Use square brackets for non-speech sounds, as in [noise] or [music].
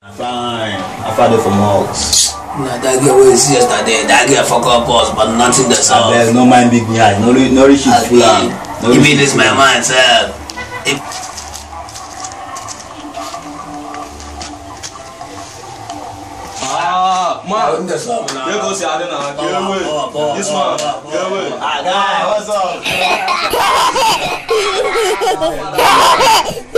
I'm fine. I found it for mugs. Nah, that girl wey you see yesterday, that girl fuck up us, but nothing that's I all. beg, no mind big me eye. No, re- no rich is full am. No Give rich me this full my am. mind, sir. If Ah, man. that's all, nah. There goes the other now. Get away. Power, power, This power, man. power, Get away. Ah, guy, what's up? [laughs] [laughs]